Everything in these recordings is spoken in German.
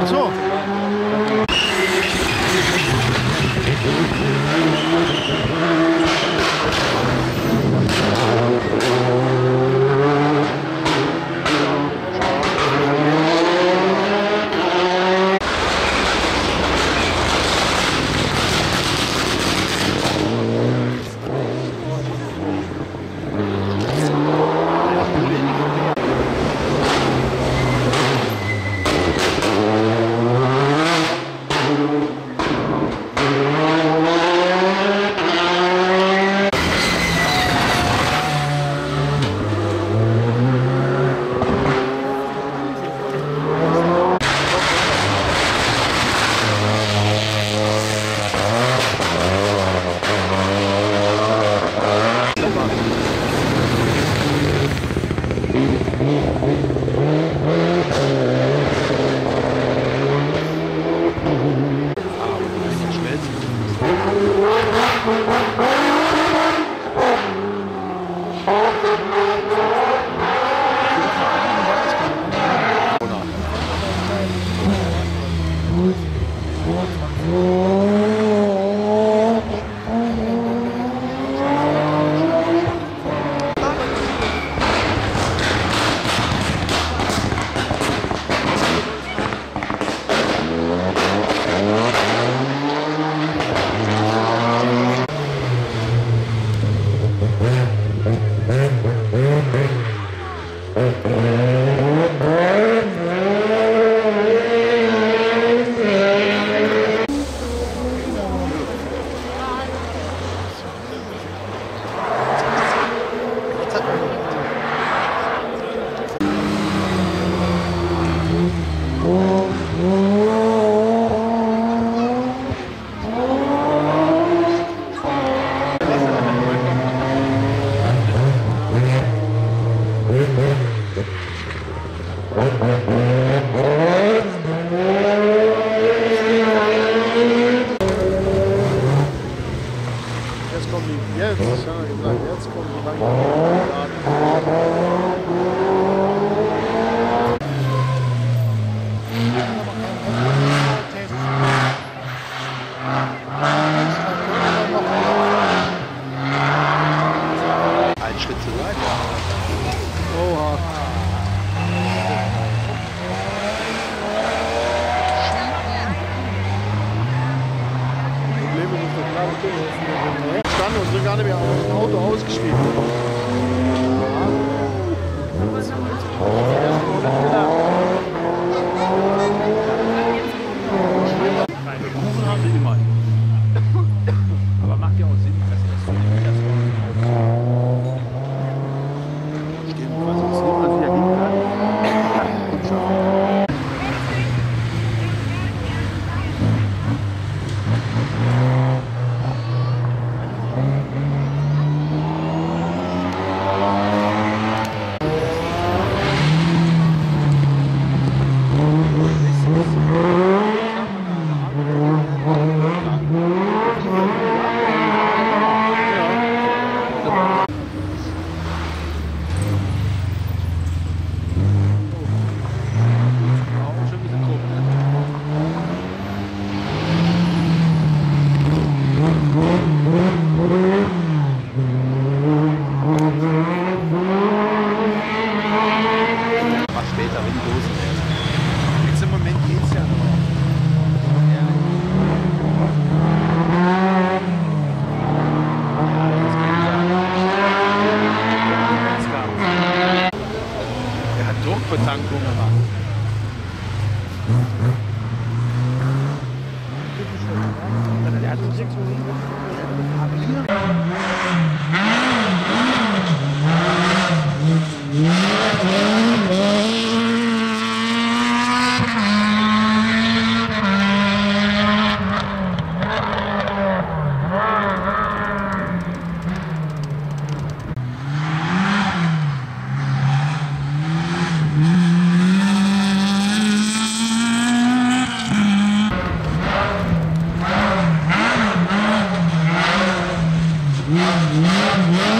Ach so. Mm-hmm.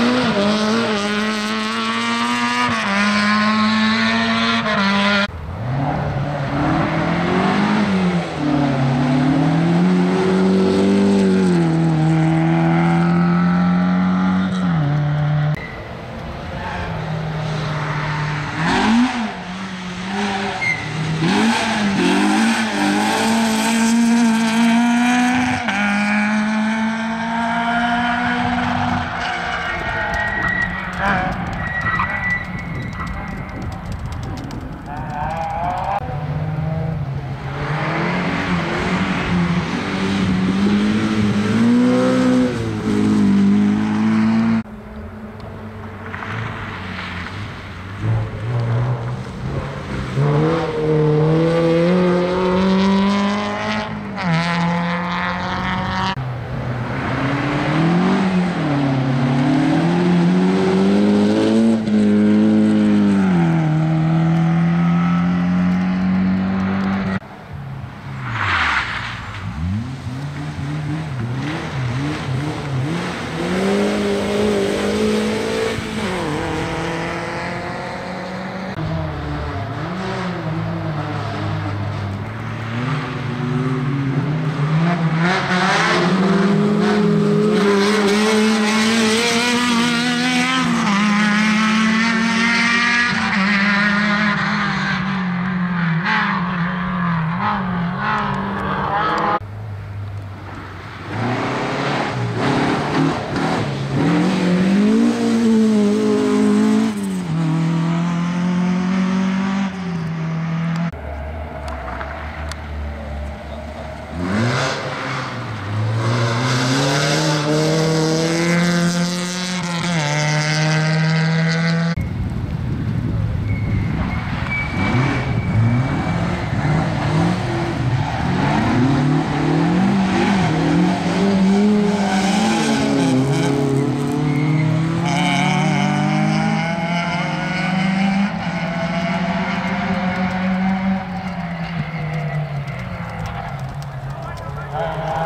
Amen.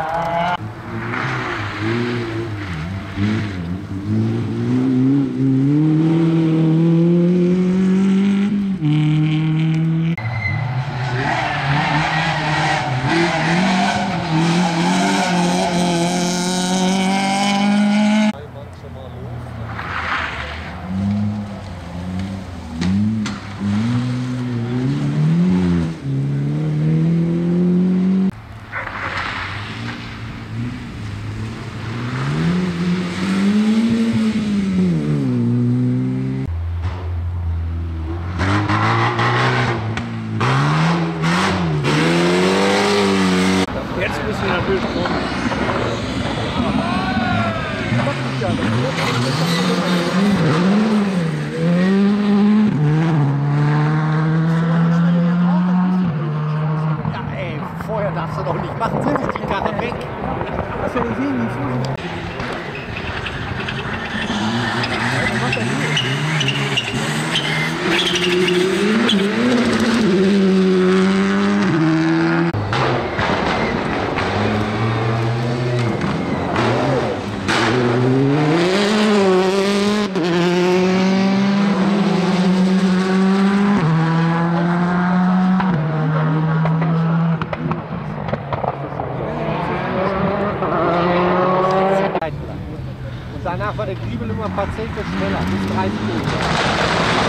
Darfst du doch nicht machen, sonst ist die Karre weg. Hast du ja gesehen, wie vorsichtig. Was macht er hier? War der Griebel immer ein paar Zehntel schneller, bis 30 Meter.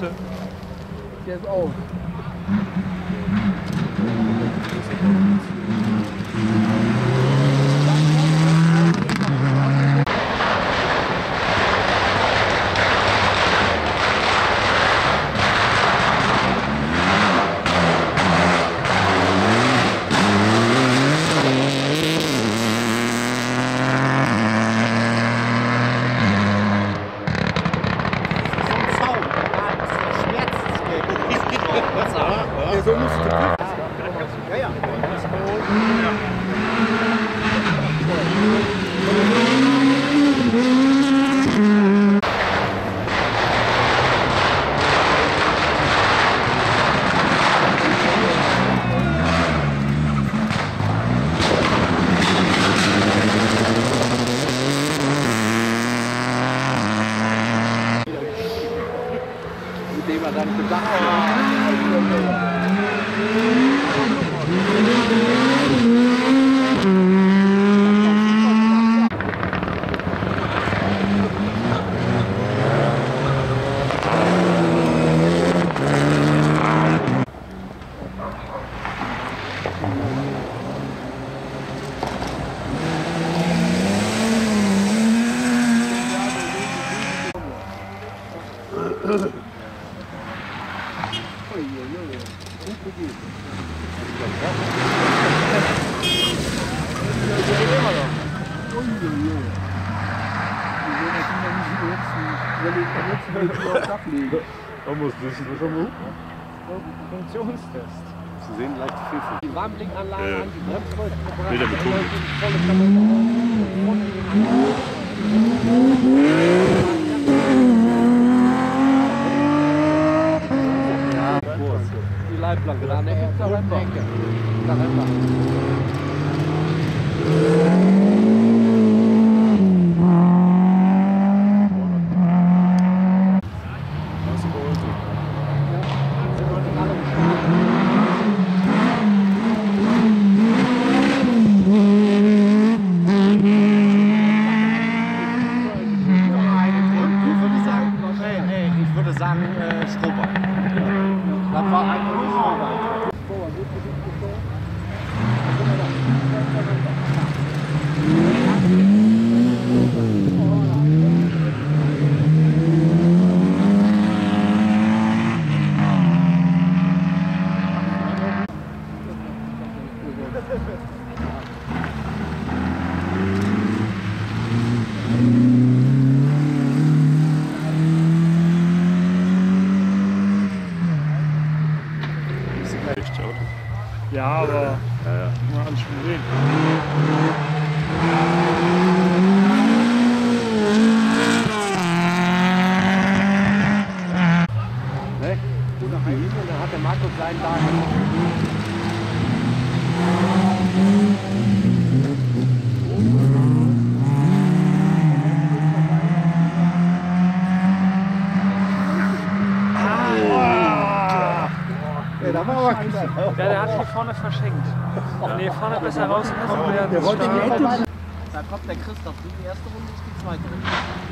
Das ist doch scheiße. Der ist auch. Zaun, das schmerzt es mir. Ja, so musst du Ja, ja. Mit dem er dann gedacht hat. Wissen, was er muss. Funktionstest. Sie sehen leicht pfiffig. Die Warnblinkanlage an, die Bremsröhre. Wieder mit Ton. Volle Kamera. Die Leitplanke, da an der Ecke, da Ja, Ja, der hat hier vorne verschenkt. Ne, vorne besser rausgekommen wäre. Der wollte die Ente. Da kommt der Christoph. Die erste Runde ist die zweite.